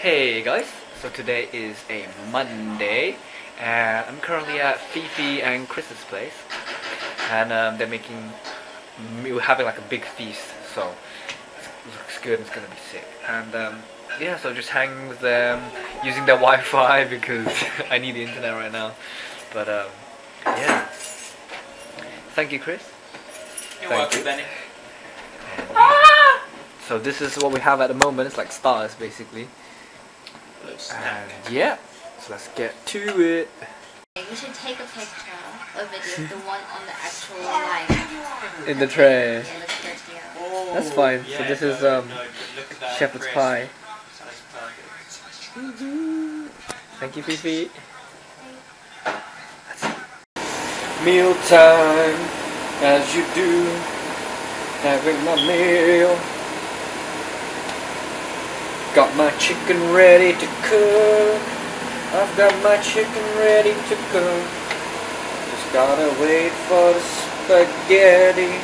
Hey guys, so today is a Monday and I'm currently at Fifi and Chris's place and um, they're making, we're having like a big feast so it looks good, it's gonna be sick and um, yeah so just hanging with them, using their Wi-Fi because I need the internet right now but um, yeah, thank you Chris. You're Thank welcome, you. Benny. And. So this is what we have at the moment, it's like stars basically. Oh. And yeah, so let's get to it. We should take a picture or video the one on the actual live. In the tray. Yeah, let's put. Oh, That's fine. So this is, um, no, but look at that Shepherd's crisp. pie. That's perfect. Thank you, Fifi. Meal time, as you do, having my meal. Got my chicken ready to cook. I've got my chicken ready to cook. Just gotta wait for the spaghetti.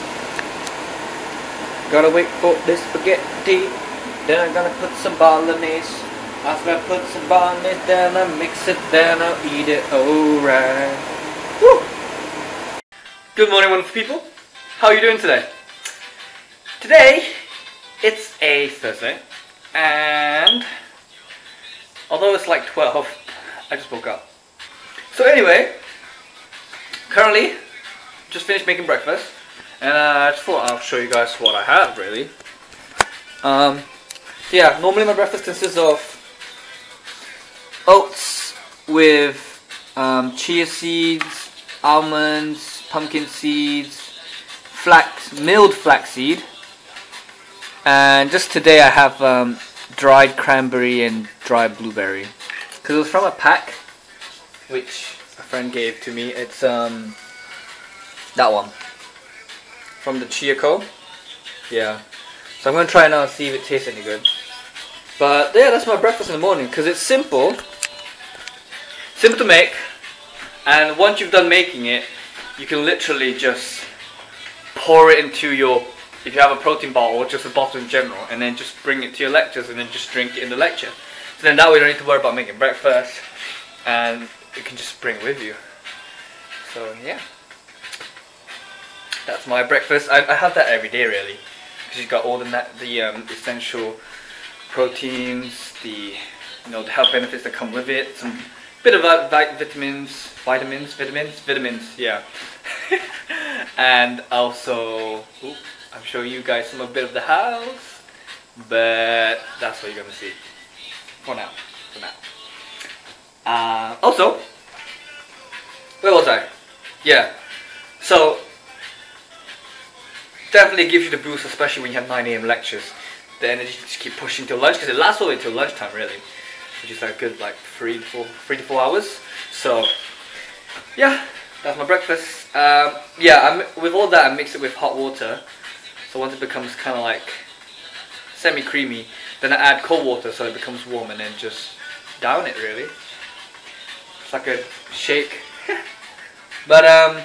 Gotta wait for the spaghetti. Then I'm gonna put some bolognese. After I put some bolognese, then I mix it, then I'll eat it. Alright. Woo! Good morning, wonderful people. How are you doing today? Today, it's a Thursday, and although it's like 12, I just woke up. So anyway, currently, just finished making breakfast, and uh, I just thought I'll show you guys what I have, really. Um, yeah, normally my breakfast consists of oats with um, chia seeds, almonds, pumpkin seeds, flax, milled flaxseed, and just today I have um, dried cranberry and dried blueberry. Because it was from a pack, which a friend gave to me. It's um that one from the Chia Co. Yeah. So I'm gonna try now and see if it tastes any good. But yeah, that's my breakfast in the morning because it's simple, simple to make, and once you've done making it, you can literally just pour it into your if you have a protein bottle or just a bottle in general, and then just bring it to your lectures and then just drink it in the lecture. So then that way you don't need to worry about making breakfast, and you can just bring it with you. So yeah, that's my breakfast. I, I have that every day really, because you've got all the the um, essential proteins, the you know the health benefits that come with it, some bit of vi- vitamins, vitamins, vitamins, vitamins, yeah, and also oop, I'm showing you guys some a bit of the house, but that's what you're gonna see for now. For now. Uh, also, where was I? Yeah. So definitely gives you the boost, especially when you have 9 a.m. lectures. The energy to just keep pushing till lunch because it lasts all the way till lunchtime, really, which is like good, like three to four, three to four hours. So, yeah, that's my breakfast. Um, yeah, I'm, with all that, I mix it with hot water. So once it becomes kind of like semi-creamy, then I add cold water so it becomes warm, and then just down it. Really, it's like a shake. but um,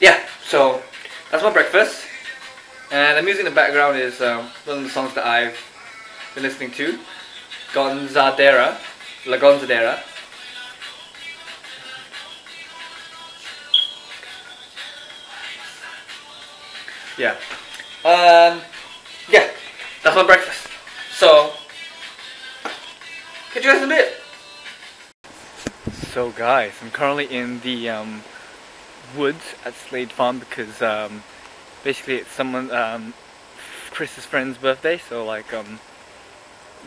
yeah. So that's my breakfast. And the music in the background is um, one of the songs that I've been listening to. Gozadera. La Gozadera. Yeah. Um, yeah. That's my breakfast. So, catch you guys in a bit. So guys, I'm currently in the um, woods at Slade Farm because um, basically it's someone um, Chris's friend's birthday, so like um,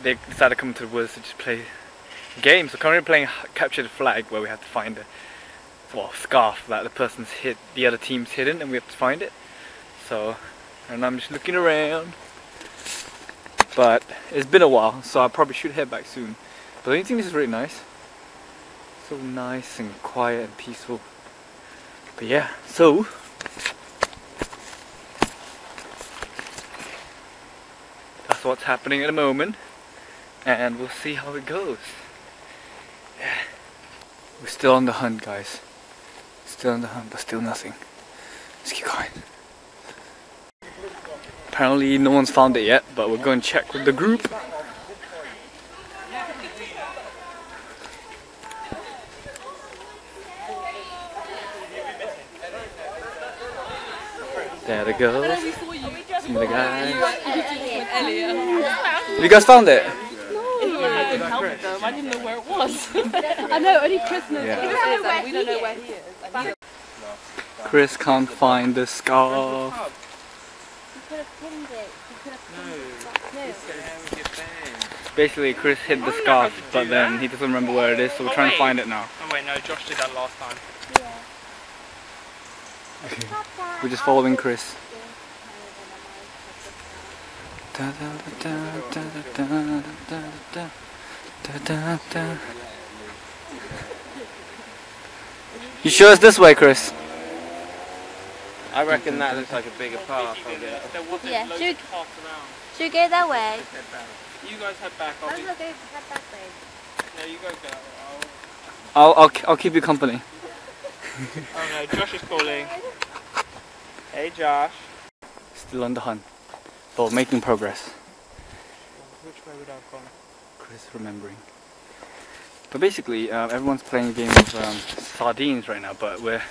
they decided to come to the woods to just play games. So currently playing capture the flag, where we have to find a well scarf that the person's hid, the other team's hidden, and we have to find it. So, and I'm just looking around, but it's been a while, so I probably should head back soon. But don't you think this is really nice? So nice and quiet and peaceful. But yeah, so that's what's happening at the moment, and we'll see how it goes. Yeah. We're still on the hunt, guys. Still on the hunt, but still nothing. Let's keep going. Apparently no one's found it yet, but we're going to check with the group. There the girls, some of the guys. You guys found it? I didn't know where it was. I know, only Chris knows yeah. We don't know where he is. Chris can't find the scarf could have pinned it. You could have pinned no, it. No. Basically, Chris hid the scarf, but then that. he doesn't remember where it is, so we're oh, trying wait. to find it now. Oh wait, no, Josh did that last time. Yeah. we're just following Chris. You show us this way, Chris. I reckon that looks like a bigger path. I'll get. There wasn't Yeah, should- of paths around. Should we go that way? You guys head back. I'll be. go that way. No, you go go. I'll... I'll, I'll, I'll keep you company. Oh no, Josh is calling. Hey Josh. Still on the hunt, but making progress. Which way would I have gone? Chris remembering. But basically, uh, everyone's playing a game of um, sardines right now, but we're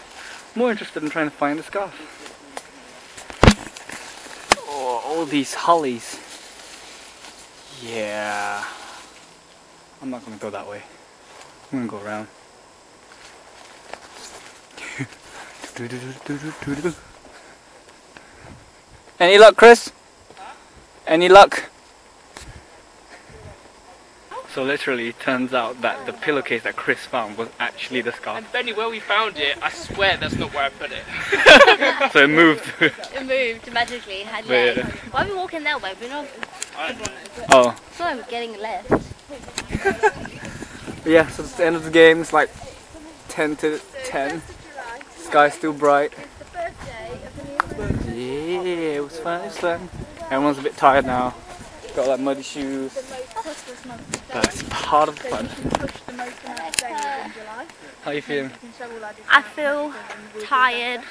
more interested in trying to find the scarf. Oh, all these hollies. Yeah. I'm not gonna go that way. I'm gonna go around. Any luck, Chris? Any luck? So literally, it turns out that the pillowcase that Chris found was actually the scarf. And Benny, where we found it, I swear that's not where I put it. so it moved. It moved magically. Had But, yeah. Why are we walking that way? We're not. oh. So I'm getting left. Yeah, so it's the end of the game. It's like 10 to 10. Sky's still bright. Yeah, it was fun. It was fun. Everyone's a bit tired now. Got like muddy shoes. But it's part of the fun. How you feeling? I feel tired.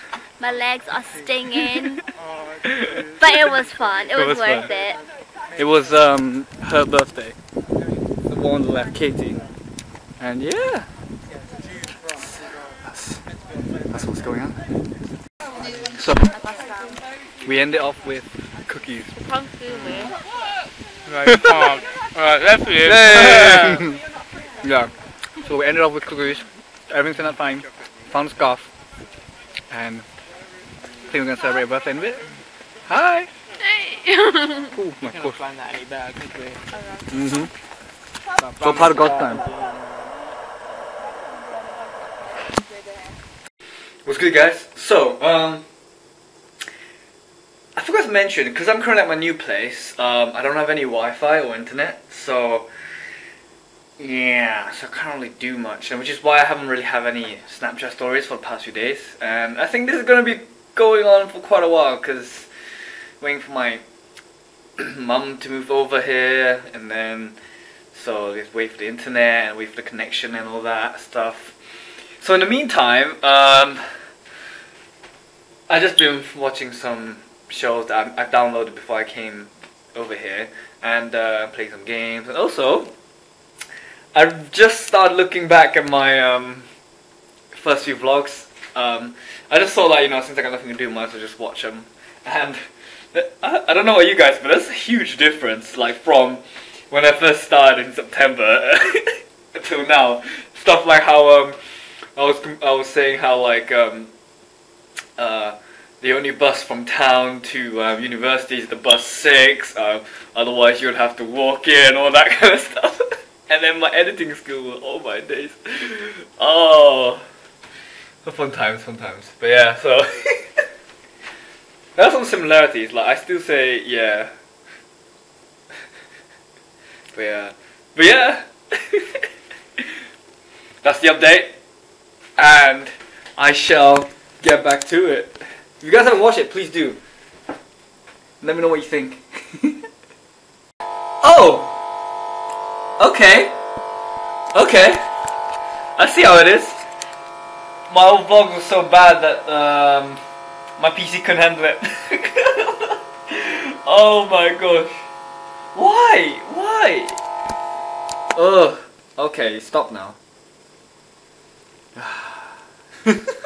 My legs are stinging. but it was fun. It was, was worth fun. it. It was um her birthday. The one on the left, Katie. And yeah. That's, that's what's going on. So we ended off with cookies. Right, calm. Alright, that's it. you. yeah. So we ended off with cookies. Everything turned out fine. Found a scarf. And I think we're gonna celebrate a birthday in a bit. Hi! oh my Can't gosh. plan that any better, could we? Mm-hmm. So part of God's plan. What's good guys? So, um I forgot to mention, because I'm currently at my new place, um, I don't have any Wi-Fi or internet, so yeah, so I can't really do much, and which is why I haven't really have any Snapchat stories for the past few days, and I think this is gonna be going on for quite a while, because waiting for my mum to move over here, and then so just wait for the internet and wait for the connection and all that stuff. So in the meantime, um, I just been watching some shows that I, I downloaded before I came over here and uh, playing some games, and also I've just started looking back at my um, first few vlogs. Um, I just thought like you know since I got nothing to do, might as well just watch them. And I, I don't know about you guys, but there's a huge difference like from when I first started in September till now. Stuff like how um, I was I was saying how like um, uh, the only bus from town to um, university is the bus six. Um, otherwise, you'd have to walk in, all that kind of stuff. and then my editing school, all my days. Oh, fun times, fun times. But yeah, so there are some similarities. Like I still say yeah. But yeah, but yeah. That's the update, and I shall get back to it. If you guys haven't watched it, please do. Let me know what you think. oh! Okay. Okay. I see how it is. My old vlog was so bad that um, my PC couldn't handle it. oh my gosh. Why? Why? Ugh. Okay, stop now.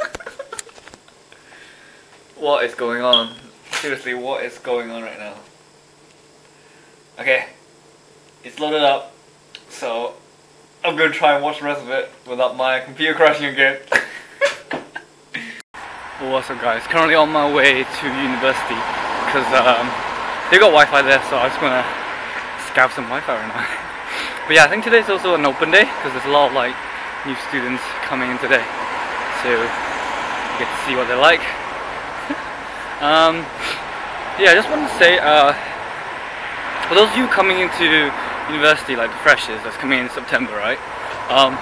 what is going on? seriously, what is going on right now? Okay, it's loaded up, so I'm gonna try and watch the rest of it without my computer crashing again. what's up guys? Currently on my way to university because um, they got Wi-Fi there, so I'm just gonna scab some Wi-Fi right now. but yeah, I think today's also an open day because there's a lot of like new students coming in today, so you get to see what they're like. Um, yeah, I just wanted to say. Uh, for those of you coming into university, like the freshers that's coming in September, right? Um,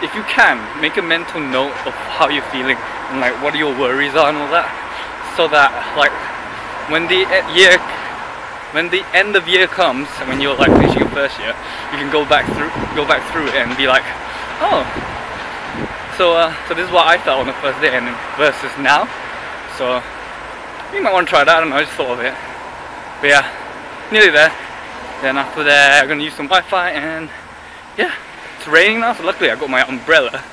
if you can, make a mental note of how you're feeling and like what your worries are and all that, so that like when the year, when the end of year comes, and when you're like finishing your first year, you can go back through, go back through it and be like, oh, so uh, so this is what I felt on the first day, and versus now. So you might want to try that. I don't know. I just thought of it. But yeah nearly there. Then after that, I'm gonna use some Wi-Fi and yeah, it's raining now. So luckily, I got my umbrella,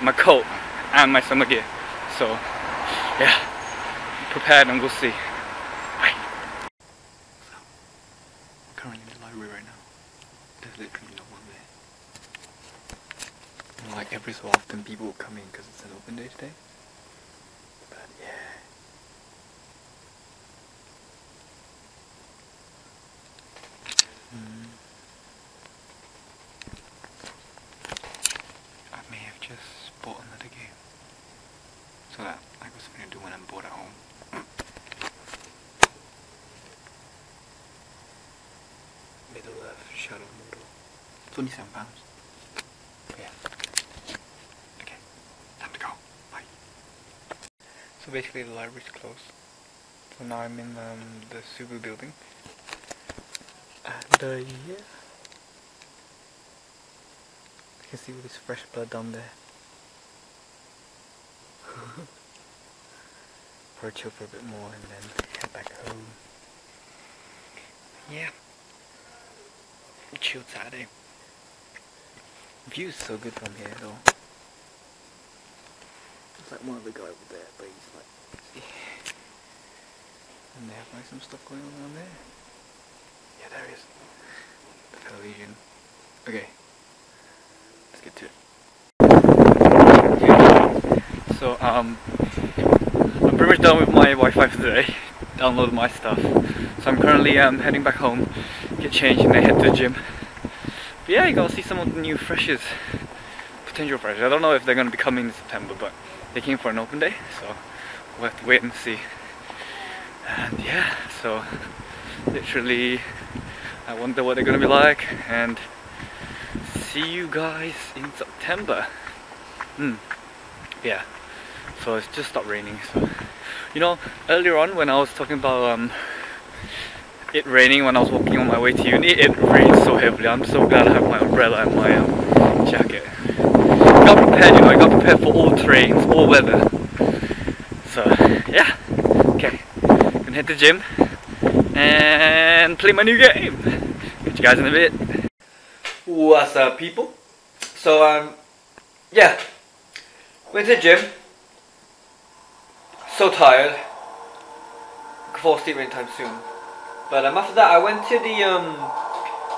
my coat, and my summer gear. So yeah, prepared and we'll see. Bye. So, currently in the library right now. There's literally no one there. like every so often, people will come in because it's an open day today. But yeah. Hmm. I may have just bought another game. So that I got something to do when I'm bored at home. Middle Earth Shadow of Mordor. It's only seven pounds. Yeah. Okay. Time to go. Bye. Basically the library's closed. So now I'm in um, the Subu building. And uh, yeah. You can see all this fresh blood down there. Probably chill for a bit more and then head back home. Yeah. Chill Saturday. View is so good from here though. Like one of the guy over there, but he's like And they have like some stuff going on down there. Yeah, there is. The television. Okay. Let's get to it. Yeah. So, um, I'm pretty much done with my Wi-Fi for today. Downloaded my stuff. So I'm currently um, heading back home, get changed and then head to the gym. But yeah, you gotta see some of the new freshers. Potential freshers. I don't know if they're gonna be coming in September, but they came for an open day, so we'll have to wait and see. And yeah, so literally I wonder what they're gonna be like and see you guys in September. Hmm. Yeah. So it's just stopped raining. So you know, earlier on when I was talking about um it raining when I was walking on my way to uni, it rained so heavily. I'm so glad I have my umbrella and my um, jacket. Got prepared, you know, I got prepared for all terrains, all weather. So yeah. Okay. Gonna hit the gym and play my new game. Catch you guys in a bit. What's up, people? So, um, yeah, went to the gym. So tired. Could fall asleep anytime soon. But um, after that, I went to the um,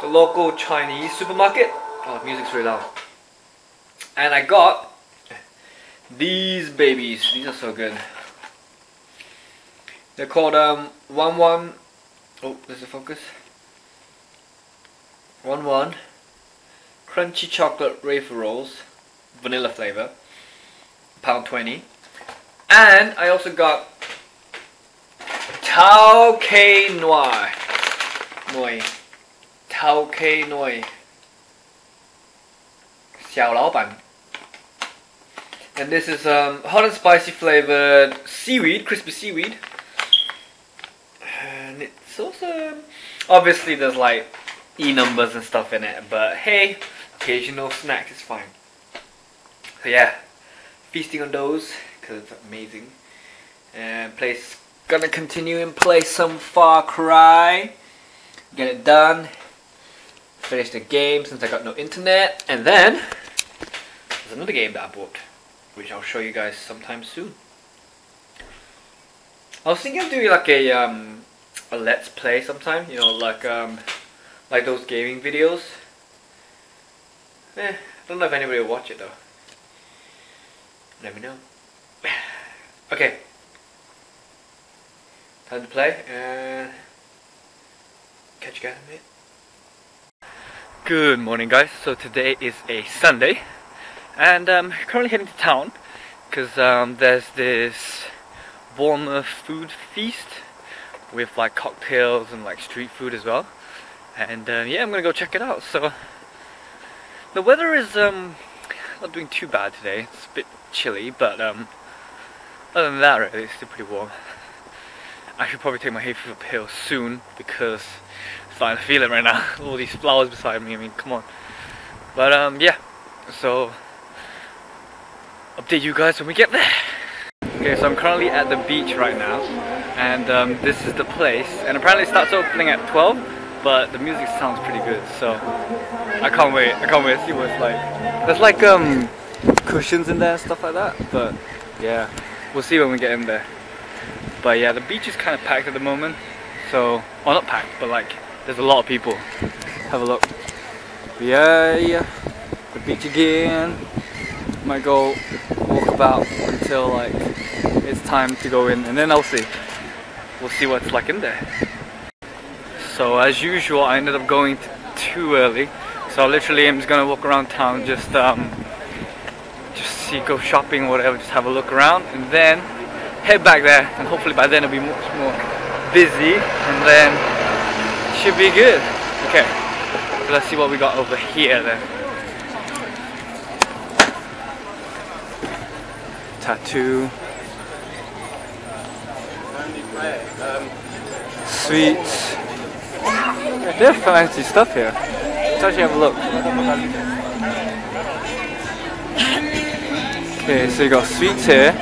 the local Chinese supermarket. Oh, music's really loud. And I got these babies. These are so good. They're called um, One One Oh, there's the focus. One one. Crunchy chocolate wafer rolls, vanilla flavor, pound twenty. And I also got Tao Kae Noi. Noi. Tao Kae Noi. Xiao Lao Ban. And this is um, hot and spicy flavored seaweed, crispy seaweed. So, so obviously there's like E numbers and stuff in it, but hey, occasional snack is fine. So yeah, feasting on those because it's amazing. And place gonna continue and play some Far Cry. Get it done. Finish the game since I got no internet, and then there's another game that I bought, which I'll show you guys sometime soon. I was thinking of doing like a um a let's play sometime. You know, like um like those gaming videos. Eh, I don't know if anybody will watch it though. Let me know. okay. Time to play and catch you guys in a minute. Good morning guys. So today is a Sunday and um currently heading to town because um, there's this Bournemouth food feast with like cocktails and like street food as well. And um, yeah I'm gonna go check it out. So the weather is um not doing too bad today. It's a bit chilly but um other than that really it's still pretty warm. I should probably take my hay fever pill soon because I'm starting to feel it right now. All these flowers beside me I mean come on. But um yeah. So update you guys when we get there Okay, so I'm currently at the beach right now, and um, this is the place. And apparently it starts opening at 12, but the music sounds pretty good, so I can't wait. I can't wait to see what it's like. There's like um cushions in there, and stuff like that. But yeah, we'll see when we get in there. But yeah, the beach is kind of packed at the moment. So, well, not packed, but like there's a lot of people. Have a look. Yeah, yeah, the beach again. Might go walk about until like it's time to go in and then I'll see. We'll see what's like in there. So as usual I ended up going too early. So literally I'm just gonna walk around town just um just see go shopping whatever, just have a look around and then head back there and hopefully by then it'll be much more busy and then should be good. Okay. So let's see what we got over here then. Tattoo. Sweets. They have fancy stuff here. Let's actually have a look. Okay, so you got sweets here.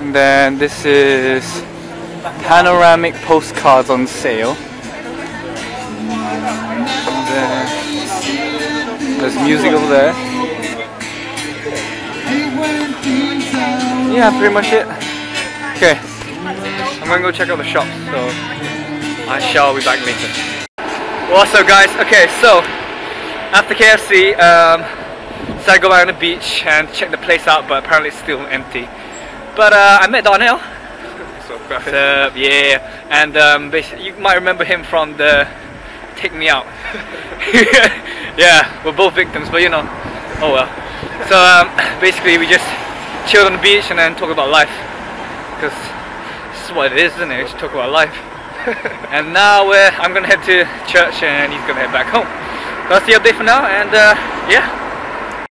And then this is panoramic postcards on sale. There's music over there. Yeah, pretty much it. Okay. I'm gonna go check out the shops, so I shall be back later. What's up guys? Okay, so after KFC, um, decided to go out on the beach and check the place out, but apparently it's still empty. But uh, I met Darnell. What's up? Yeah, and um, basically you might remember him from the Take Me Out. yeah, we're both victims, but you know, oh well. So um, basically we just chilled on the beach and then talk about life, because this is what it is, isn't it? Just talk about life. and now uh, I'm gonna head to church and he's gonna head back home. That's the update for now, and uh, yeah.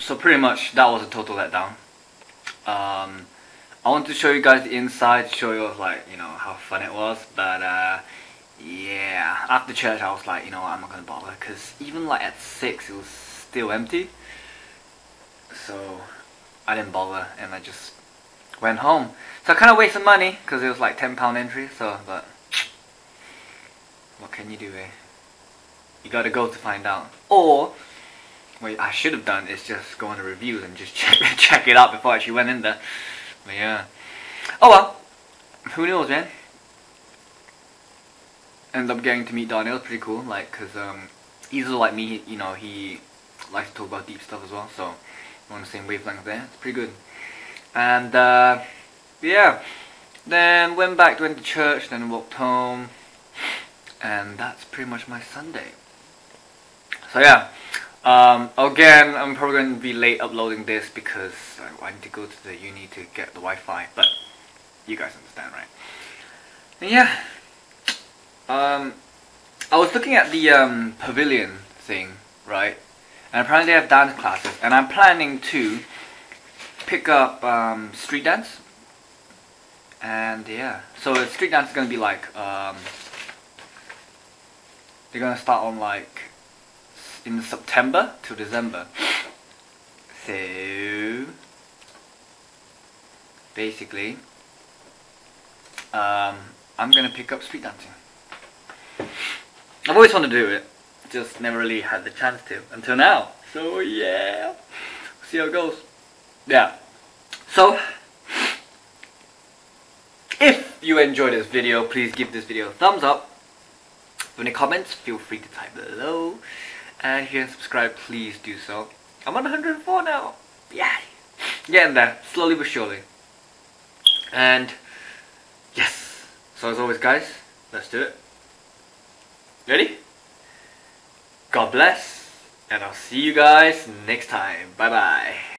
So pretty much that was a total letdown. Um, I want to show you guys the inside, show you like you know how fun it was, but uh, yeah, after church I was like, you know, I'm not gonna bother, cause even like at six it was still empty. So I didn't bother, and I just went home. So I kind of wasted money because it was like ten pound entry. So, but what can you do, eh? You gotta go to find out. Or what I should have done is just go on the reviews and just check check it out before I actually went in there. But yeah. Oh well. Who knows, man? Ended up getting to meet Darnell. Pretty cool. Like, cause um, he's like me. You know, he likes to talk about deep stuff as well. So on the same wavelength there. It's pretty good. And uh, yeah, then went back, went to church, then walked home, and that's pretty much my Sunday. So yeah, um, again, I'm probably going to be late uploading this because I need to go to the uni to get the Wi-Fi, but you guys understand, right? And yeah, um, I was looking at the um, pavilion thing, right? And apparently they have dance classes, and I'm planning to pick up um, street dance. And yeah, so street dance is gonna be like um, they're gonna start on like in September to December. So basically, um, I'm gonna pick up street dancing. I've always wanted to do it, just never really had the chance to until now. So yeah, see how it goes. Yeah. So if you enjoyed this video, please give this video a thumbs up. If any comments, feel free to type below. And if you haven't subscribed, please do so. I'm on 104 now. Yeah. Getting there, slowly but surely. And yes. So as always guys, let's do it. Ready? God bless. And I'll see you guys next time. Bye bye.